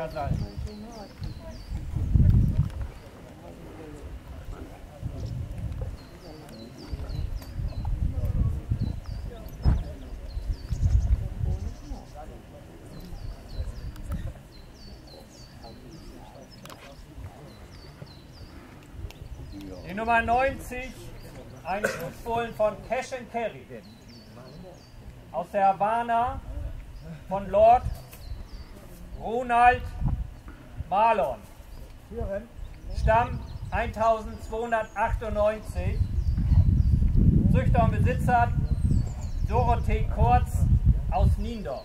Kasal. Die Nummer 90, ein Schutzfohlen von Cash and Carry. Aus der Havana von Lord Ronald Marlon. Stamm 1298. Züchter und Besitzer Dorothee Kortz aus Niendorf.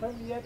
分别。